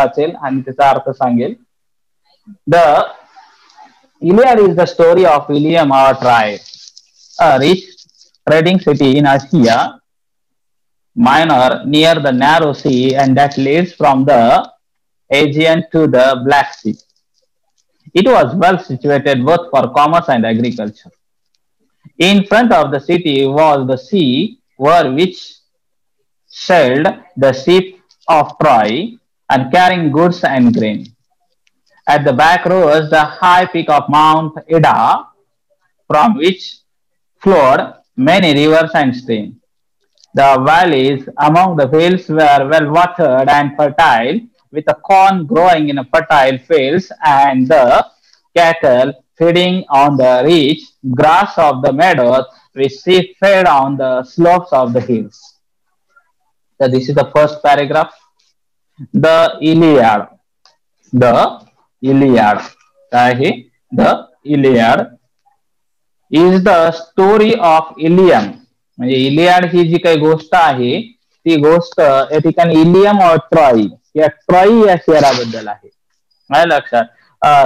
वाचेल आणि त्याचा अर्थ सांगेल the Iliad is the story of Ilium our Troy a rich trading city in Asia minor near the narrow sea and that leads from the Aegean to the Black Sea. It was well situated both for commerce and agriculture. In front of the city was the sea, where which sailed the ship of Troy and carrying goods and grain. At the back rose the high peak of Mount Ida, from which flowed many rivers and streams. The valleys among the fields were well watered and fertile, with the corn growing in fertile fields and the cattle feeding on the rich grass of the meadows, which she fed on the slopes of the hills. So this is the first paragraph. The Iliad. The Iliad. काय आहे? The Iliad. Is the story of Ilium म्हणजे Iliad ही जी काही गोष्ट आहे ती गोष्ट या ठिकाणी इलियम और ट्रॉई या ट्रॉई या शहराबद्दल आहे. लक्षात.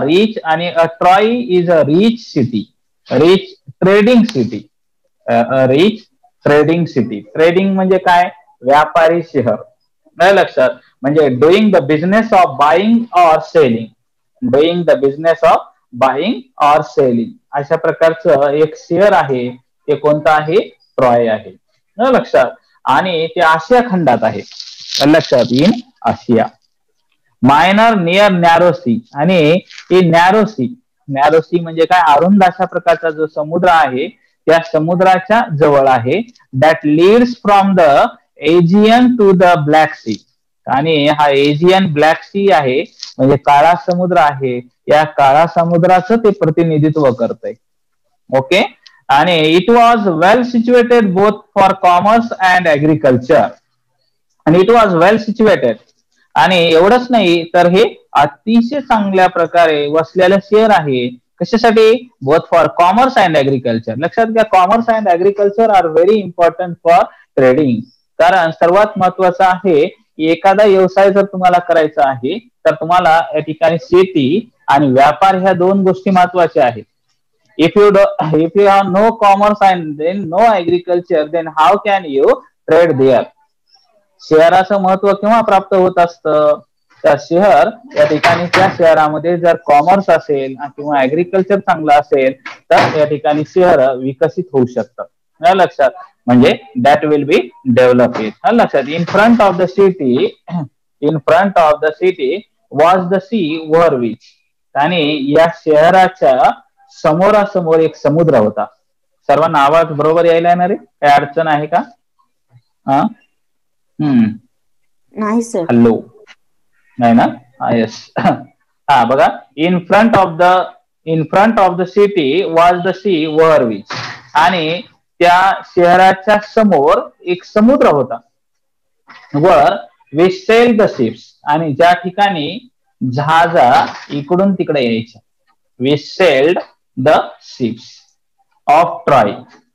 रिच आणि Troy is a rich city rich trading city rich trading city trading म्हणजे काय? व्यापारी शहर. नाही लक्षात. म्हणजे doing the business of buying or selling doing the business of buying or selling अशा प्रकारचं एक शेअर आहे. ते कोणतं आहे? ट्रॉय आहे. लक्षात? आणि ते आशिया खंडात आहे. लक्षात in Asia. Minor near narrow sea आणि ही नॅरोसी नॅरोसी म्हणजे काय? अरुंद अशा प्रकारचा जो समुद्र आहे त्या समुद्राच्या जवळ आहे. That leads from the Aegean to the Black Sea आणि हा एजियन ब्लॅक सी आहे म्हणजे काळा समुद्र आहे या काळा समुद्राचं ते प्रतिनिधित्व करतंय. ओके आणि it was well situated both for commerce and agriculture आणि इट वॉज वेल सिच्युएटेड आणि एवढंच नाही तर हे अतिशय चांगल्या प्रकारे वसलेलं शहर आहे. कशासाठी? Both for commerce and agriculture लक्षात घ्या commerce and agriculture are very important for trading कारण सर्वात महत्वाचं आहे की एखादा व्यवसाय जर तुम्हाला करायचा आहे तर तुम्हाला या ठिकाणी शेती आणि व्यापार ह्या दोन गोष्टी महत्त्वाच्या आहेत. If you if you have no commerce and then no no then how can you trade there शहराचं महत्त्व केव्हा प्राप्त होत असतं? तर शहर या ठिकाणी त्या शहरामध्ये जर कॉमर्स असेल किंवा ऍग्रिकल्चर चांगलं असेल तर या ठिकाणी शहर विकसित होऊ शकतं लक्षात. म्हणजे that will be develop it लक्षात. In front of the city in front of the city was the sea over which आणि या शहराच्या समोरासमोर एक समुद्र होता. सर्वांना आवाज बरोबर यायला येणार आहे? काय अडचण आहे का? हम्म. नाही सर हॅलो नाही ना? येस हा बघा. In front of the in front of the city was the sea over which आणि त्या शहराच्या समोर एक समुद्र होता. वर विच द शिप्स आणि ज्या ठिकाणी जहाजा इकडून तिकडे यायच्या. Which the ships of Troy.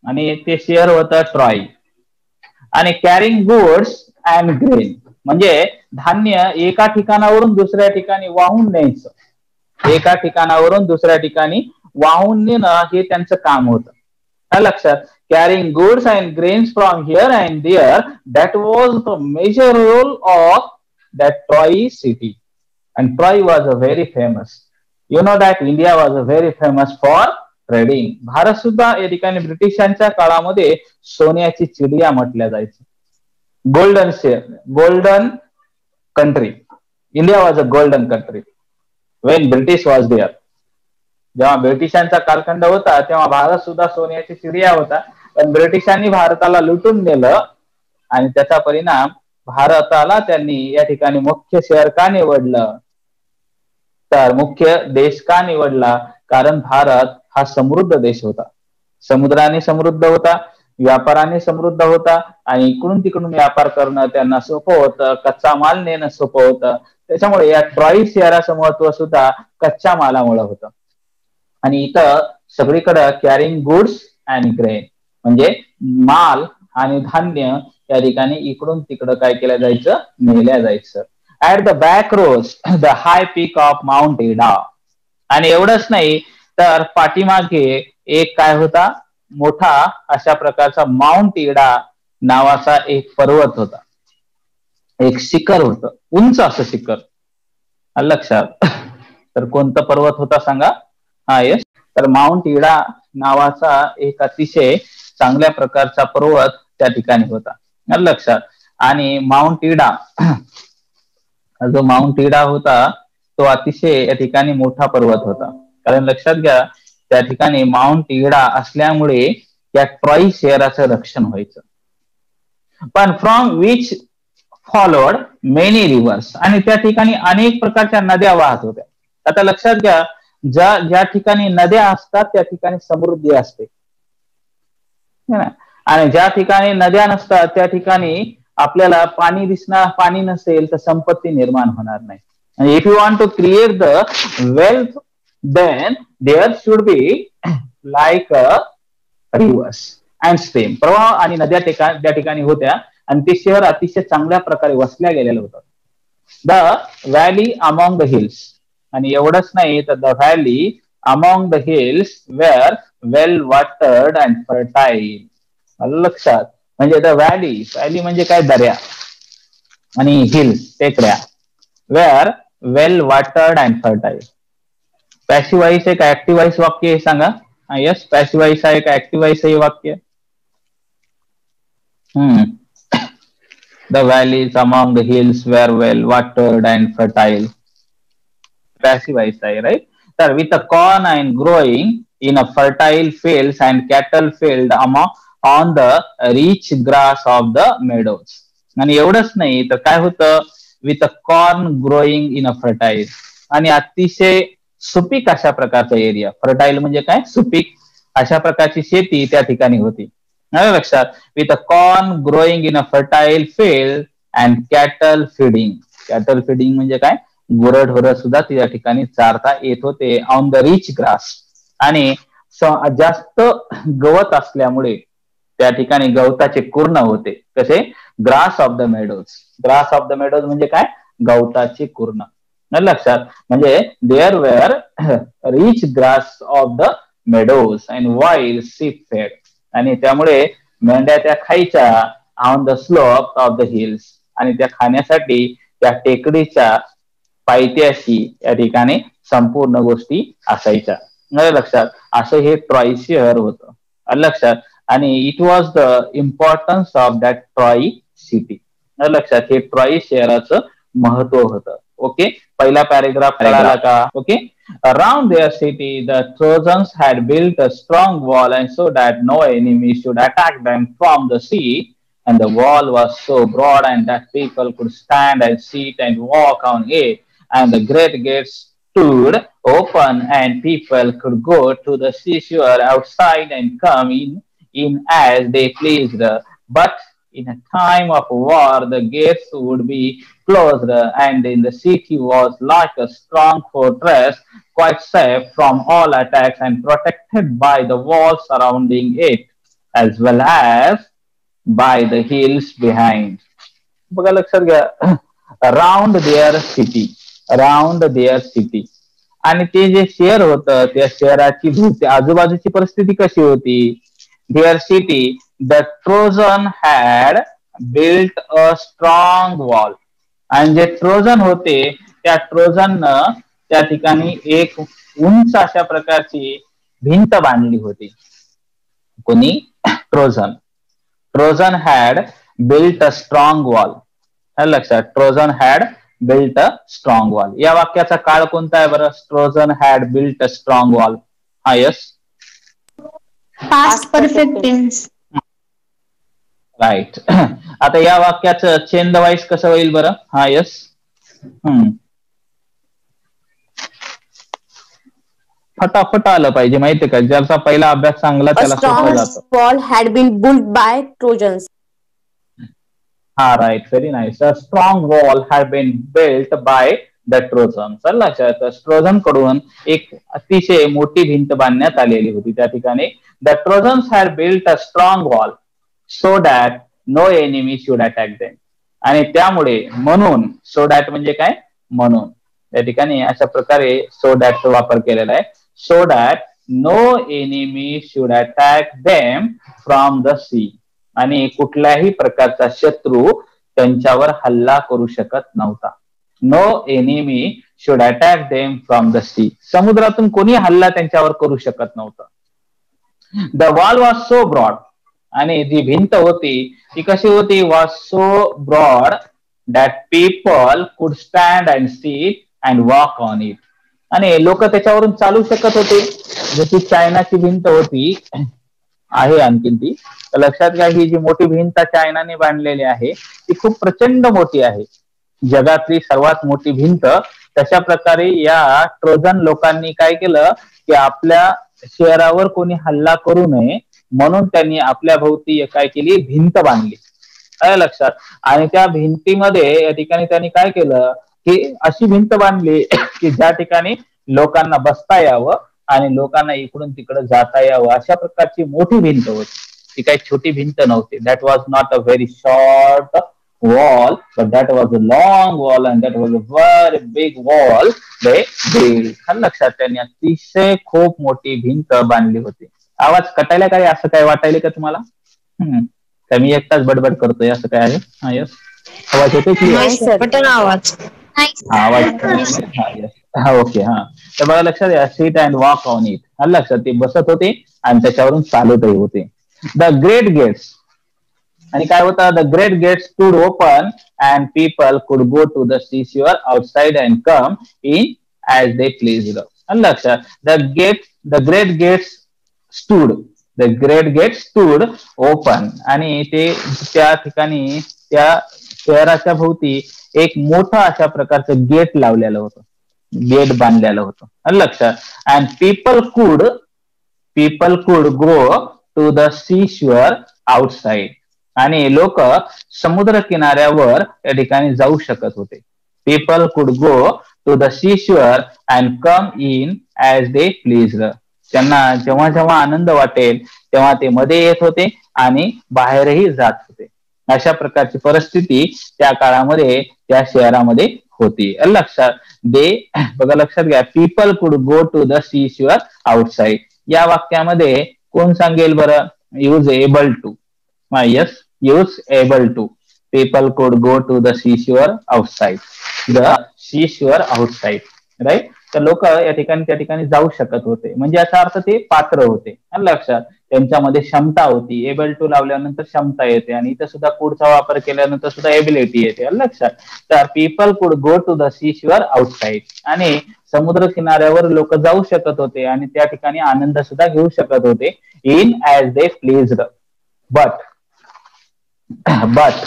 आणि ते शेअर होतं ट्रॉय. आणि कॅरिंग गुड्स अँड ग्रेन म्हणजे धान्य एका ठिकाणावरून दुसऱ्या ठिकाणी वाहून न्यायचं. एका ठिकाणावरून दुसऱ्या ठिकाणी वाहून नेणं हे त्यांचं काम होतं. लक्षात? Carrying goods and grains from here and there. That was the major role of that Troy city And Troy was a very famous You know that India was a very famous for trading Bharat सुद्धा या ठिकाणी ब्रिटिशांच्या काळामध्ये सोन्याची चिडिया म्हटल्या जायची. Golden share golden country India was a golden country when British was there जेव्हा ब्रिटिशांचा कालखंड होता तेव्हा भारत सुद्धा सोन्याची चिडिया होता. पण ब्रिटिशांनी भारताला लुटून नेलं आणि त्याचा परिणाम भारताला त्यांनी या ठिकाणी मुख्य शहर का निवडलं? तर मुख्य देश का निवडला? कारण भारत हा समृद्ध देश होता. समुद्राने समृद्ध होता व्यापाराने समृद्ध होता आणि इकडून तिकडून व्यापार करणं त्यांना सोपं होतं कच्चा माल नेणं सोपं होतं. त्याच्यामुळे या ट्रॉई शहराचं महत्त्व सुद्धा कच्च्या मालामुळे होतं. आणि इथं सगळीकडं कॅरिंग गुड्स अँड ग्रेन. म्हणजे माल आणि धान्य या ठिकाणी इकडून तिकडं काय केलं जायचं? नेल्या जायचं. At the back rose the high peak of Mount Ida आणि एवढंच नाही तर पाठीमागे एक काय होता? मोठा अशा प्रकारचा माउंट इडा नावाचा एक पर्वत होता. एक शिखर होत. उंच असं शिखर. लक्षात? तर कोणतं पर्वत होता सांगा? हा येस तर माउंट इडा नावाचा एक अतिशय चांगल्या प्रकारचा पर्वत त्या ठिकाणी होता. लक्षात. आणि माउंट इडा जो माउंट इडा होता तो अतिशय या ठिकाणी मोठा पर्वत होता. कारण लक्षात घ्या त्या ठिकाणी माउंट इडा असल्यामुळे या ट्रॉई शहराचं रक्षण व्हायचं. पण from which followed many rivers आणि त्या ठिकाणी अनेक प्रकारच्या नद्या वाहत होत्या. आता लक्षात घ्या ज्या ज्या ठिकाणी नद्या असतात त्या ठिकाणी समृद्धी असते. आणि ज्या ठिकाणी नद्या नसतात त्या ठिकाणी आपल्याला पाणी दिसणार पाणी नसेल तर संपत्ती निर्माण होणार नाही. If you want to create the wealth then there should be like a rivers and stream प्रवाह आणि नद्या त्या ठिकाणी होत्या आणि ते शहर अतिशय चांगल्या प्रकारे वसल्या गेलेलं होतं. The valley among the hills आणि एवढंच नाही तर the valley among the hills were well watered and fertile लक्षात? म्हणजे द व्हॅली व्हॅली म्हणजे काय? दर्या आणि हिल टेकड्या. Were well watered and fertile passive voice एक ऍक्टिव्हाइस वाक्य हे सांगा. यस पॅसिवाईस आहे एक ऍक्टिव्हाइस हे वाक्य. हम्म. The valleys among hills were well well watered and fertile. Passive eyesight, right? So with a corn and in a fertile fields and cattle field among on the rich grass of the meadows. आणि एवढंच नाही तर काय होतं? With a corn growing in a fertile आणि अतिशय सुपीक अशा प्रकारचा एरिया फर्टाईल म्हणजे काय? सुपीक. अशा प्रकारची शेती त्या ठिकाणी होती. लक्षात? With a corn growing in a fertile field and cattle feeding cattle feeding म्हणजे काय? गुरढोर सुद्धा त्या ठिकाणी चारता येत होते. ऑन द रिच ग्रास आणि जास्त गवत असल्यामुळे त्या ठिकाणी गवताचे कुर्ण होते. कसे? Grass of the meadows grass of the meadows म्हणजे काय? गवताचे कुर्ण. लक्षात म्हणजे there were rich grass of the meadows and while sheep fed आणि त्यामुळे मेंढ्या त्या खायच्या on the slope of the hills आणि त्या खाण्यासाठी त्या टेकडीच्या पायथ्याशी या ठिकाणी संपूर्ण गोष्टी असायच्या. लक्षात असं हे ट्रॉय शहर होतं लक्षात आणि it was the importance of that Troy city लक्षात हे ट्रॉई शहराचं महत्त्व होतं ओके पहिला पॅरेग्राफ कळाला का okay Around their city, the Trojans had built a strong wall and so that no enemy should attack them from the sea. And the wall was so broad and that people could stand and sit and walk on it. And the great gates tour open and people could go to the seashore outside and come in, in as they pleased. But in a time of war, the gates would be closed and in the city was like a strong fortress, quite safe from all attacks and protected by the walls surrounding it, as well as by the hills behind. Around their city. Around their city आणि ते जे शहर होतं त्या शहराची भोवती आजूबाजूची परिस्थिती कशी होती? Their city the Trojan had built a strong wall आणि जे ट्रोजन होते त्या ट्रोजन त्या ठिकाणी एक उंच अशा प्रकारची भिंत बांधली होती. कोणी? Trojan Trojan had built a strong wall लक्षात. Trojan had built a strong wall या वाक्याचा काळ कोणता आहे बरं? Trojan had built a strong wall हा yes past perfect tense right आता या वाक्याचं चेंद वाईस कसं होईल बरं? हा यस हम्म. फटाफट आलं पाहिजे माहितीये का? ज्याचा पहिला अभ्यास चांगला त्याला सोपं जातो. had been built by Trojans. हा right very nice a strong wall had been built by the Trojan sir लक्षात ट्रोझनकडून एक अतिशय मोठी भिंत बांधण्यात आलेली होती. त्या ठिकाणी the Trojans had built a strong wall so that no enemy should attack them आणि त्यामुळे म्हणून सो डॅट म्हणजे काय? म्हणून. त्या ठिकाणी अशा प्रकारे सो दॅटचा वापर केलेला आहे. So that no enemy should attack them from the sea आणि कुठल्याही प्रकारचा शत्रू त्यांच्यावर हल्ला करू शकत नव्हता. No enemy should attack them from the sea समुद्रातून कोणी हल्ला त्यांच्यावर करू शकत नव्हता. The wall was so broad आणि जी भिंत होती ती कशी होती? Was so broad that people could stand and see and walk on it आणि लोक त्याच्यावरून चालू शकत होते. जशी चायनाची भिंत होती आहे आणखीन ती. तर लक्षात घ्या ही जी मोठी भिंत चायनाने बांधलेली आहे ती खूप प्रचंड मोठी आहे. जगातली सर्वात मोठी भिंत. तशा प्रकारे या ट्रोजन लोकांनी काय केलं की आपल्या शहरावर कोणी हल्ला करू नये म्हणून त्यांनी आपल्या भोवती काय केली भिंत बांधली. काय लक्षात? आणि त्या भिंतीमध्ये या ठिकाणी त्यांनी काय केलं की अशी भिंत बांधली की ज्या ठिकाणी लोकांना बसता यावं आणि लोकांना इकडून तिकडे जाता यावं अशा प्रकारची मोठी भिंत होती. ती काही छोटी भिंत नव्हती. That was not a very short wall, but that was a long wall and that was a very big wall. they built. लक्षात त्यांनी अतिशय खूप मोठी भिंत बांधली होती. आवाज कटायला काय असं काय वाटायला का तुम्हाला? तर मी एकटाच बडबड करतोय असं काय आहे? हा यस आवाज येतो की आवाज. आवाज. हा ओके हा. तर बघा लक्षात या sit and walk on it हा लक्षात. ते बसत होते आणि त्याच्यावरून चालतही होते. द ग्रेट गेट्स आणि काय होतं? The great gates stood open and people could go to the seashore outside and come in as they please लक्षात. The gate the great gates stood the great gate stood open आणि ते त्या ठिकाणी त्या शहराच्या भोवती एक मोठं अशा प्रकारचं गेट लावलेलं होतं. गेट बांधलेलं होतं. लक्षात and people could people could go to the seashore outside आणि लोक समुद्र किनाऱ्यावर या ठिकाणी जाऊ शकत होते. People could go to the seashore and come in as they please त्यांना जेव्हा जेव्हा आनंद वाटेल तेव्हा ते मध्ये येत होते आणि बाहेरही जात होते. अशा प्रकारची परिस्थिती त्या काळामध्ये त्या शहरामध्ये होती. लक्षात दे. बघा लक्षात घ्या. People could go to the seashore outside या वाक्यामध्ये कोण सांगेल बरं? Use able to yes use able to people could go to the seashore outside the seashore outside right तर लोक या ठिकाणी त्या ठिकाणी जाऊ शकत होते. म्हणजे याचा अर्थ ते पात्र होते. लक्षात. त्यांच्यामध्ये क्षमता होती. एबल टू लावल्यानंतर क्षमता येते आणि इथं सुद्धा कुडचा वापर केल्यानंतर सुद्धा एबिलिटी येते. लक्षात. तर people could go to the seashore outside आणि समुद्र किनाऱ्यावर लोक जाऊ शकत होते आणि त्या ठिकाणी आनंद सुद्धा घेऊ शकत होते. In as they please but but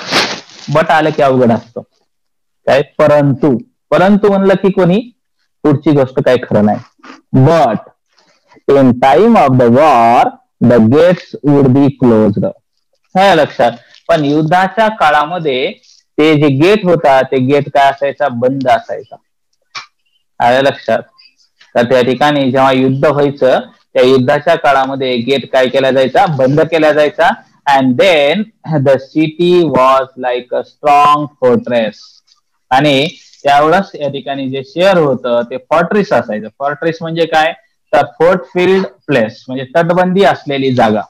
but आलं की अवघड असतं. काय? परंतु परंतु म्हणलं की कोणी पुढची गोष्ट काही खरं नाही. But in time of the war the gates would be close लक्षात. पण युद्धाच्या काळामध्ये ते जे गेट होता ते गेट काय असायचा? बंद असायचा. आलं लक्षात? तर त्या ठिकाणी जेव्हा युद्ध व्हायचं त्या युद्धाच्या काळामध्ये गेट काय केला जायचा? बंद केला जायचा. And then the city was like a strong fortress आणि त्यावेळेस या ठिकाणी जे शेअर होतं ते फॉर्ट्रेस असायचं. फॉर्ट्रेस म्हणजे काय? तर फोर्ट फिल्ड प्लेस म्हणजे तटबंदी असलेली जागा.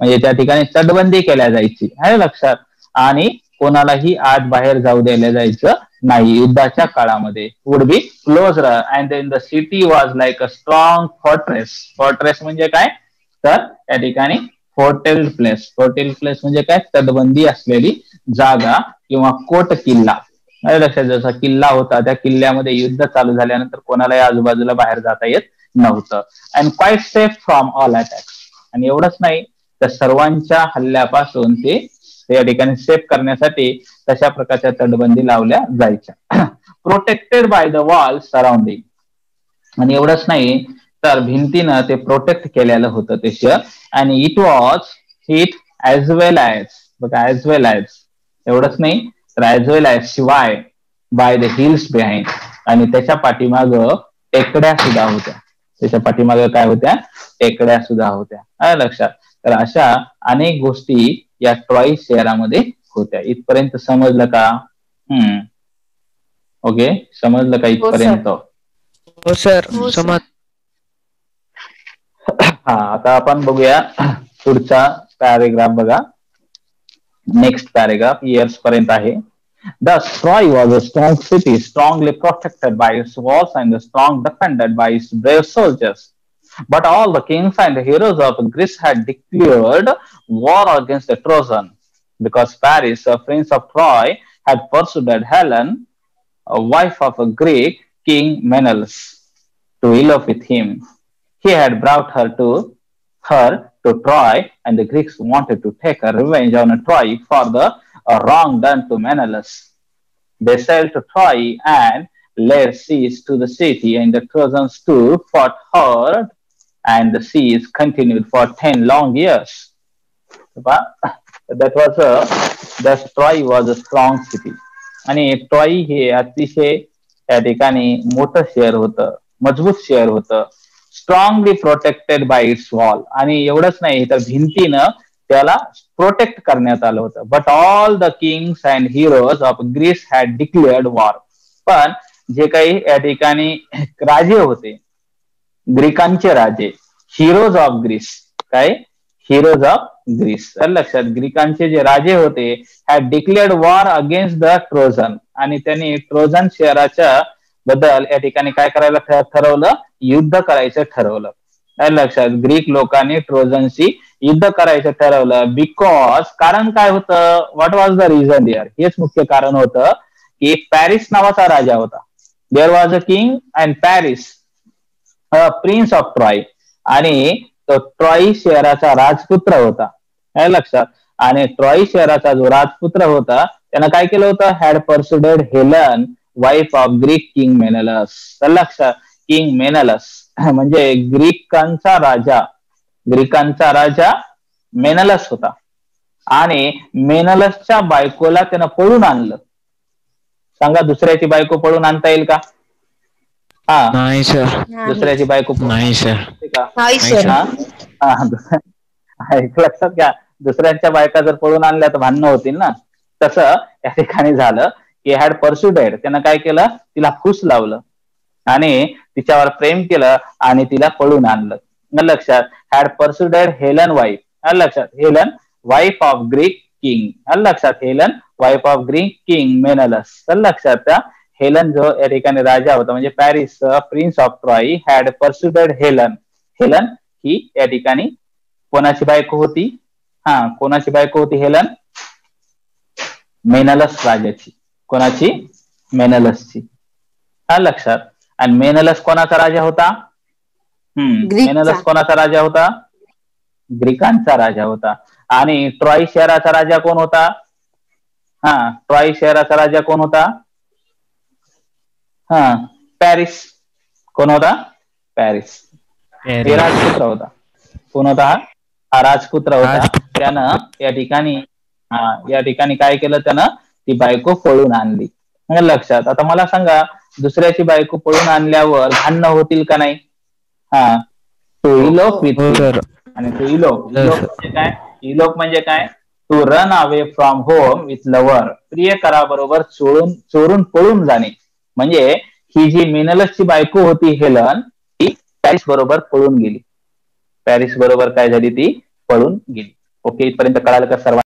म्हणजे त्या ठिकाणी तटबंदी केल्या जायची. आहे लक्षात? आणि कोणालाही आत बाहेर जाऊ द्यायला जायचं नाही. युद्धाच्या काळामध्ये would be close and then the city was like a strong fortress fortress म्हणजे काय? तर त्या ठिकाणी फोर्टेल प्लेस फोर्टेल प्लेस म्हणजे काय? तटबंदी असलेली जागा किंवा कोट किल्ला. लक्षात जसा किल्ला होता त्या किल्ल्यामध्ये युद्ध चालू झाल्यानंतर कोणालाही आजूबाजूला बाहेर जाता येत नव्हतं. And quite safe from all attacks आणि एवढंच नाही तर सर्वांच्या हल्ल्यापासून ते या ठिकाणी सेफ करण्यासाठी तशा प्रकारच्या तटबंदी लावल्या जायच्या. Protected by the wall surrounding आणि एवढंच नाही तर भिंतीनं ते प्रोटेक्ट केलेलं होतं ते शहर. आणि it was hit as well as बघा ऍज वेल ऍज एवढंच नाही ऍज शिवाय बाय द हिल्स बिहाइंड आणि त्याच्या पाठीमाग टेकड्या सुद्धा होत्या. त्याच्या पाठीमाग काय होत्या? टेकड्या सुद्धा होत्या. लक्षात. तर अशा अनेक गोष्टी या ट्रॉईस शहरामध्ये होत्या. इथपर्यंत समजलं का? हम्म. ओके? समजलं का इथपर्यंत? हो सर. समज हा आता आपण बघूया पुढचा पॅरेग्राफ बघा. Next paragraph, years parent ahe. Thus, Troy was a strong city, strongly protected by its walls and strong defended by its brave soldiers. But all the kings and the heroes of Greece had declared war against the Trojan, because Paris, a prince of Troy, had persuaded Helen, a wife of a Greek king Menelaus, to elope with him. He had brought her to her to Troy, and the Greeks wanted to take a revenge on Troy for the uh, wrong done to Menelaus. They sailed to Troy and laid siege to the city, and the Trojans too fought hard, and the siege continued for ten long years. That was a that Troy was a strong city. आणि Troy हे अतिशय त्या ठिकाणी मोठं शहर होतं मजबूत शहर होतं strongly protected by its wall आणि एवढंच नाही तर भिंतीनं त्याला प्रोटेक्ट करण्यात आलं होतं. But all the kings and heroes of Greece had declared war पण जे काही या ठिकाणी राजे होते ग्रीकांचे राजे हिरोज ऑफ ग्रीस काय? हिरोज ऑफ ग्रीस लक्षात ग्रीकांचे जे राजे होते had declared war against the Trojan आणि त्यांनी ट्रोझन शहराच्या बद्दल या ठिकाणी काय करायला ठरवलं? युद्ध करायचं ठरवलं. लक्षात ग्रीक लोकांनी ट्रोजनशी युद्ध करायचं ठरवलं. बिकॉज कारण काय होतं? What was the reason there हेच मुख्य कारण होतं की पॅरिस नावाचा राजा होता. There was a king and Paris prince of Troy आणि तो ट्रॉई शहराचा राजपुत्र होता. हे लक्षात. आणि ट्रॉई शहराचा जो राजपुत्र होता त्यानं काय केलं होतं? Had persuaded Helen wife of Greek king Menelaus लक्षात किंग मेनलस म्हणजे ग्रीकांचा राजा ग्रीकांचा राजा मेनलस होता. आणि मेनलसच्या बायकोला त्यानं पळून आणलं. सांगा दुसऱ्याची बायको पळून आणता येईल का? हा. नाही सर दुसऱ्याची बायको नाही सर नाही सर लक्षात घ्या दुसऱ्यांच्या बायका जर पळून आणल्या तर भांडणं होतील ना? तसं या ठिकाणी झालं. की हॅड परसुडेड त्यानं काय केलं? तिला खुश लावलं. आणि तिच्यावर प्रेम केलं आणि तिला पळून आणलं. लक्षात हॅड परसुडेड हेलन वाईफ लक्षात Helen wife of Greek king लक्षात Helen wife of Greek king Menelaus लक्षात त्या हेलन जो या ठिकाणी राजा होता म्हणजे Paris prince of Troy had persuaded Helen Helen ही या ठिकाणी कोणाची बायको होती? हा कोणाची बायको होती हेलन मेनलस राजाची. कोणाची? मेनलसची हा लक्षात आणि मेनलस कोणाचा राजा होता? हम्म मेनलस कोणाचा राजा होता? ग्रीकांचा राजा होता. आणि ट्रॉय शहराचा राजा कोण होता? हा ट्रॉय शहराचा राजा कोण होता? हा पॅरिस. कोण होता? पॅरिस. हे राजपुत्र होता. कोण होता? हा राजपुत्र होता. त्यानं या ठिकाणी या ठिकाणी काय केलं त्यानं? ती बायको पळून आणली. लक्षात. आता मला सांगा दुसऱ्याची बायको पळून आणल्यावर भांडणं होतील का नाही? हा. तो इलोप विथ आणि तो इलोप इलोप म्हणजे काय? इलोप म्हणजे काय? To run away from home with lover प्रिय कराबरोबर चोरून चोरून पळून जाणे. म्हणजे ही जी मिनलसची बायको होती हेलन ती पॅरिस बरोबर पळून गेली. पॅरिस बरोबर काय झाली ती? पळून गेली. ओके इथपर्यंत कळालं का सर्व